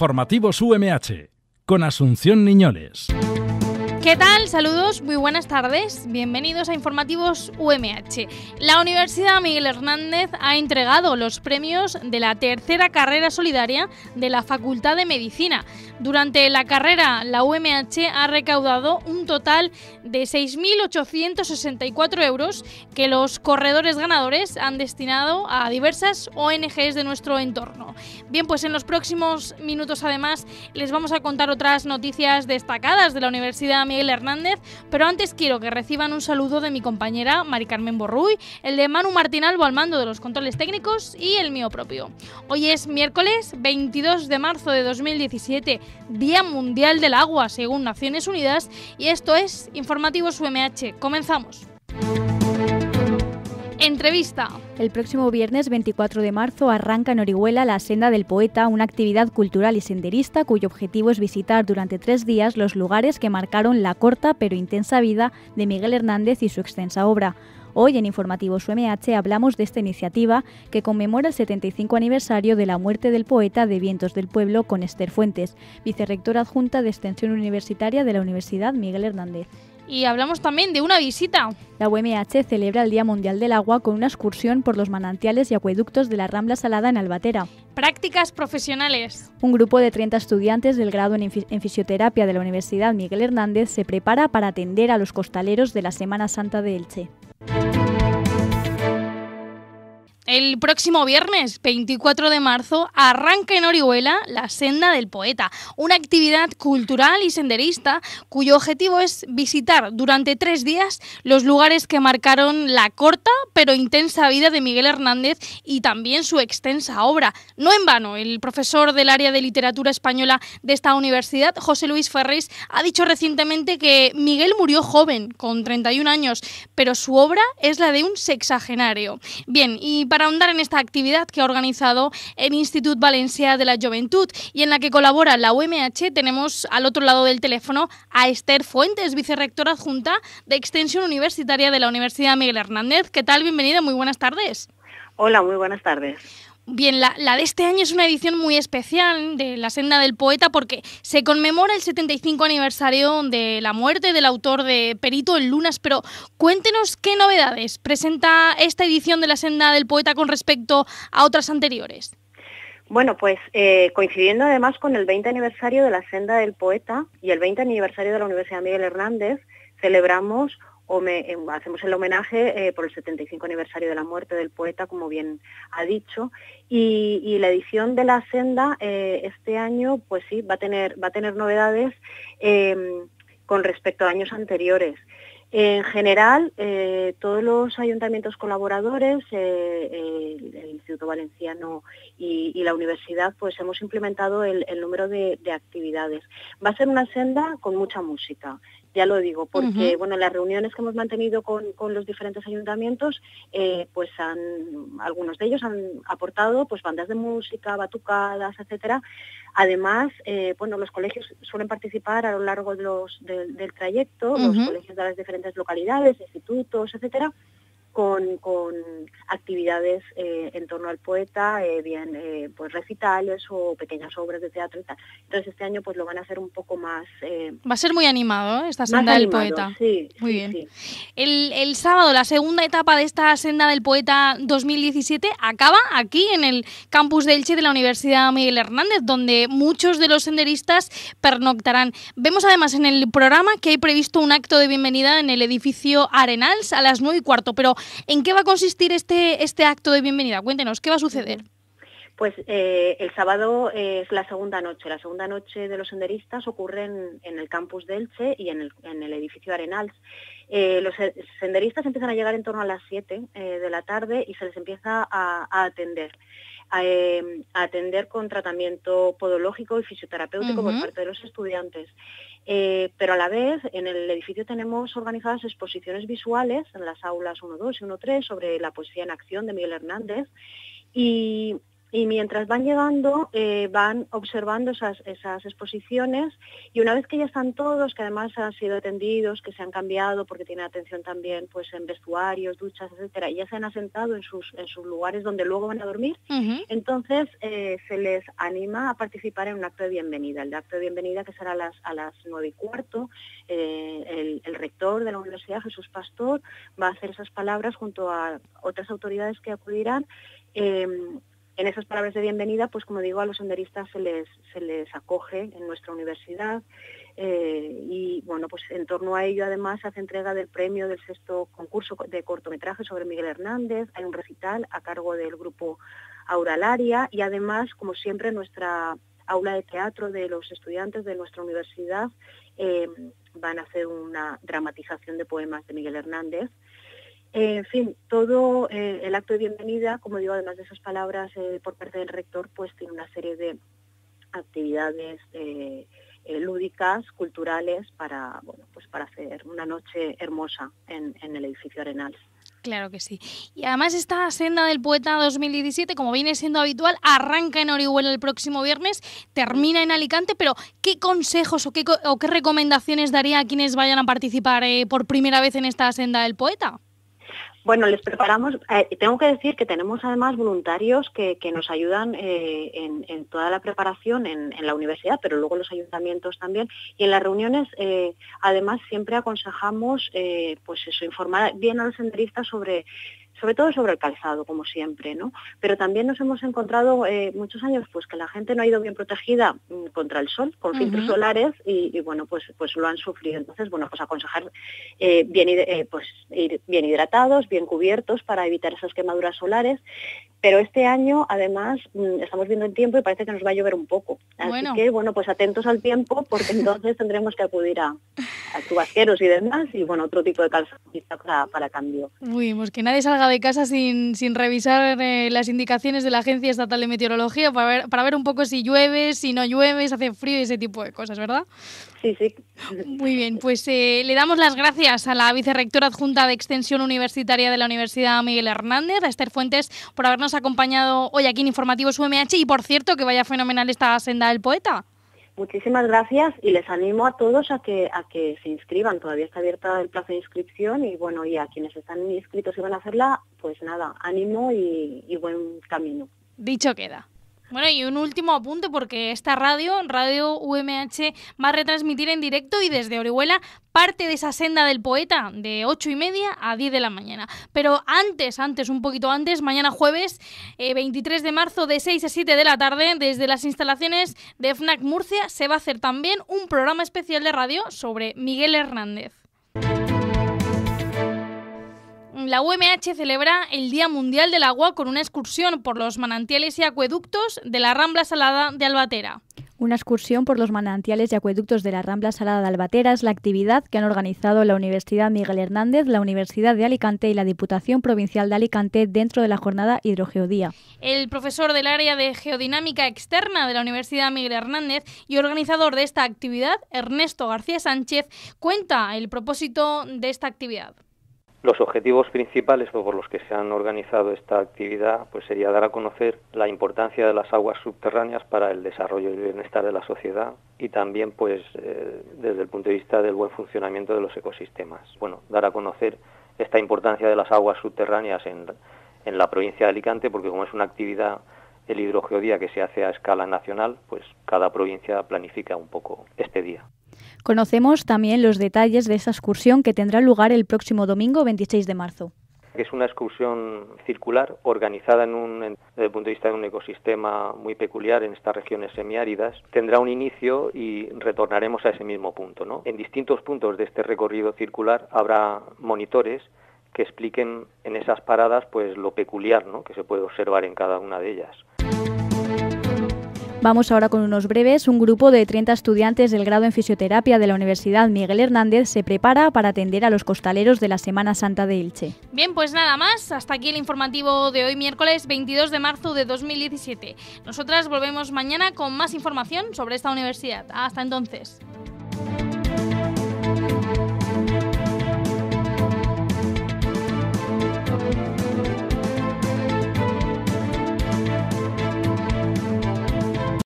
Informativos UMH con Asunción Niñoles. ¿Qué tal? Saludos, muy buenas tardes. Bienvenidos a Informativos UMH. La Universidad Miguel Hernández ha entregado los premios de la tercera carrera solidaria de la Facultad de Medicina. Durante la carrera, la UMH ha recaudado un total de 6.864 euros que los corredores ganadores han destinado a diversas ONGs de nuestro entorno. Bien, pues en los próximos minutos además les vamos a contar otras noticias destacadas de la Universidad Miguel Hernández, pero antes quiero que reciban un saludo de mi compañera Mari Carmen Borruy, el de Manu Martinalbo al mando de los controles técnicos y el mío propio. Hoy es miércoles 22 de marzo de 2017 Día Mundial del Agua, según Naciones Unidas, y esto es Informativos UMH. Comenzamos. Entrevista. El próximo viernes 24 de marzo arranca en Orihuela la Senda del Poeta, una actividad cultural y senderista cuyo objetivo es visitar durante tres días los lugares que marcaron la corta pero intensa vida de Miguel Hernández y su extensa obra. Hoy en Informativos UMH hablamos de esta iniciativa que conmemora el 75 aniversario de la muerte del poeta de Vientos del Pueblo con Esther Fuentes, vicerrectora adjunta de Extensión Universitaria de la Universidad Miguel Hernández. Y hablamos también de una visita. La UMH celebra el Día Mundial del Agua con una excursión por los manantiales y acueductos de la Rambla Salada en Albatera. Prácticas profesionales. Un grupo de 30 estudiantes del grado en, en fisioterapia de la Universidad Miguel Hernández se prepara para atender a los costaleros de la Semana Santa de Elche. El próximo viernes 24 de marzo arranca en Orihuela la Senda del Poeta, una actividad cultural y senderista cuyo objetivo es visitar durante tres días los lugares que marcaron la corta pero intensa vida de Miguel Hernández y también su extensa obra. No en vano, el profesor del área de literatura española de esta universidad, José Luis Ferris, ha dicho recientemente que Miguel murió joven, con 31 años, pero su obra es la de un sexagenario. Bien, y para ahondar en esta actividad que ha organizado el Institut Valencia de la Juventud y en la que colabora la UMH, tenemos al otro lado del teléfono a Esther Fuentes, vicerrectora adjunta de Extensión Universitaria de la Universidad Miguel Hernández. ¿Qué tal? Bienvenida, muy buenas tardes. Hola, muy buenas tardes. Bien, la, de este año es una edición muy especial de La Senda del Poeta porque se conmemora el 75 aniversario de la muerte del autor de Perito en Lunas, pero cuéntenos qué novedades presenta esta edición de La Senda del Poeta con respecto a otras anteriores. Bueno, pues eh, coincidiendo además con el 20 aniversario de la Senda del Poeta y el 20 aniversario de la Universidad Miguel Hernández, celebramos eh, hacemos el homenaje eh, por el 75 aniversario de la muerte del poeta, como bien ha dicho, y, la edición de La Senda eh, este año, pues sí, va a tener, novedades con respecto a años anteriores. En general, todos los ayuntamientos colaboradores, el, Instituto Valenciano y, la universidad, pues hemos implementado el, número de, actividades. Va a ser una senda con mucha música ya lo digo, porque bueno, las reuniones que hemos mantenido con, los diferentes ayuntamientos, eh, pues han, algunos de ellos han aportado pues bandas de música, batucadas, etcétera. Además, eh, bueno, los colegios suelen participar a lo largo de los, del trayecto, los colegios de las diferentes localidades, institutos, etcétera con, con actividades eh, en torno al poeta, eh, bien eh, pues recitales o pequeñas obras de teatro y tal. Entonces este año pues lo van a hacer un poco más... Va a ser muy animado esta senda del poeta. Sí, muy bien. El, el, sábado, la segunda etapa de esta senda del poeta 2017 acaba aquí en el campus de Elche de la Universidad Miguel Hernández, donde muchos de los senderistas pernoctarán. Vemos además en el programa que hay previsto un acto de bienvenida en el edificio Arenals a las 9 y cuarto, pero ¿En qué va a consistir este, este acto de bienvenida? Cuéntenos, ¿qué va a suceder? Pues eh, el sábado es la segunda noche. La segunda noche de los senderistas ocurre en, el campus de Elche y en el, edificio Arenals. Eh, los senderistas empiezan a llegar en torno a las 7 eh, de la tarde y se les empieza a, atender. A, atender con tratamiento podológico y fisioterapéutico por parte de los estudiantes. Eh, pero a la vez en el edificio tenemos organizadas exposiciones visuales en las aulas 1-2 y 1-3 sobre la poesía en acción de Miguel Hernández y, y mientras van llegando eh, van observando esas, esas exposiciones y una vez que ya están todos, que además han sido atendidos, que se han cambiado porque tienen atención también pues en vestuarios, duchas, etcétera, y ya se han asentado en sus, en sus lugares donde luego van a dormir, entonces eh, se les anima a participar en un acto de bienvenida. El acto de bienvenida que será a las, a las nueve y cuarto, eh, el, rector de la universidad, Jesús Pastor, va a hacer esas palabras junto a otras autoridades que acudirán en esas palabras de bienvenida, pues como digo, a los senderistas se les, se les acoge en nuestra universidad eh, y bueno, pues en torno a ello además se hace entrega del premio del sexto concurso de cortometraje sobre Miguel Hernández, hay un recital a cargo del grupo Auralaria y además, como siempre, nuestra aula de teatro de los estudiantes de nuestra universidad eh, van a hacer una dramatización de poemas de Miguel Hernández en fin, todo eh, el acto de bienvenida, como digo, además de esas palabras eh, por parte del rector, pues tiene una serie de actividades eh, lúdicas, culturales, para, bueno, pues para hacer una noche hermosa en, el edificio Arenal. Claro que sí. Y además esta senda del poeta 2017, como viene siendo habitual, arranca en Orihuela el próximo viernes, termina en Alicante, pero ¿qué consejos o qué, o qué recomendaciones daría a quienes vayan a participar por primera vez en esta senda del poeta? Bueno, les preparamos, eh, tengo que decir que tenemos además voluntarios que, nos ayudan eh, en, toda la preparación en, la universidad, pero luego los ayuntamientos también. Y en las reuniones, eh, además, siempre aconsejamos, pues eso, informar bien a los senderistas sobre sobre todo sobre el calzado, como siempre, ¿no? Pero también nos hemos encontrado eh, muchos años pues que la gente no ha ido bien protegida mm, contra el sol, con filtros solares, y, bueno, pues, pues lo han sufrido. Entonces, bueno, pues aconsejar eh, bien, eh, pues, ir bien hidratados, bien cubiertos para evitar esas quemaduras solares pero este año, además, mm, estamos viendo el tiempo y parece que nos va a llover un poco. Así que, bueno, pues atentos al tiempo porque entonces tendremos que acudir a, a chubasqueros y demás y, bueno, otro tipo de calzado para, para cambio. Uy, pues que nadie salga de casa sin, sin revisar eh, las indicaciones de la Agencia Estatal de Meteorología para ver, para ver un poco si llueve, si no llueve, si hace frío y ese tipo de cosas, ¿verdad? Sí, sí. Muy bien, pues eh, le damos las gracias a la vicerrectora adjunta de Extensión Universitaria de la Universidad Miguel Hernández, a Esther Fuentes, por habernos acompañado hoy aquí en Informativos UMH y por cierto que vaya fenomenal esta senda del poeta. Muchísimas gracias y les animo a todos a que a que se inscriban. Todavía está abierta el plazo de inscripción y bueno, y a quienes están inscritos y van a hacerla, pues nada, ánimo y buen camino. Dicho queda. Bueno, y un último apunte porque esta radio, Radio UMH, va a retransmitir en directo y desde Orihuela parte de esa senda del poeta de 8 y media a 10 de la mañana. Pero antes, antes, un poquito antes, mañana jueves 23 eh, de marzo de 6 a 7 de la tarde, desde las instalaciones de FNAC Murcia, se va a hacer también un programa especial de radio sobre Miguel Hernández la UMH celebra el Día Mundial del Agua con una excursión por los manantiales y acueductos de la Rambla Salada de Albatera. Una excursión por los manantiales y acueductos de la Rambla Salada de Albatera es la actividad que han organizado la Universidad Miguel Hernández, la Universidad de Alicante y la Diputación Provincial de Alicante dentro de la jornada Hidrogeodía. El profesor del área de Geodinámica Externa de la Universidad Miguel Hernández y organizador de esta actividad, Ernesto García Sánchez, cuenta el propósito de esta actividad. Los objetivos principales por los que se han organizado esta actividad pues sería dar a conocer la importancia de las aguas subterráneas para el desarrollo y el bienestar de la sociedad y también pues eh, desde el punto de vista del buen funcionamiento de los ecosistemas. Bueno, dar a conocer esta importancia de las aguas subterráneas en, en la provincia de Alicante porque como es una actividad el hidrogeodía que se hace a escala nacional, pues cada provincia planifica un poco este día. Conocemos también los detalles de esa excursión que tendrá lugar el próximo domingo 26 de marzo. Es una excursión circular organizada desde el punto de vista de un ecosistema muy peculiar en estas regiones semiáridas. Tendrá un inicio y retornaremos a ese mismo punto. En distintos puntos de este recorrido circular habrá monitores que expliquen en esas paradas pues lo peculiar que se puede observar en cada una de ellas. Vamos ahora con unos breves. Un grupo de 30 estudiantes del grado en fisioterapia de la Universidad Miguel Hernández se prepara para atender a los costaleros de la Semana Santa de Ilche. Bien, pues nada más. Hasta aquí el informativo de hoy, miércoles 22 de marzo de 2017. Nosotras volvemos mañana con más información sobre esta universidad. Hasta entonces.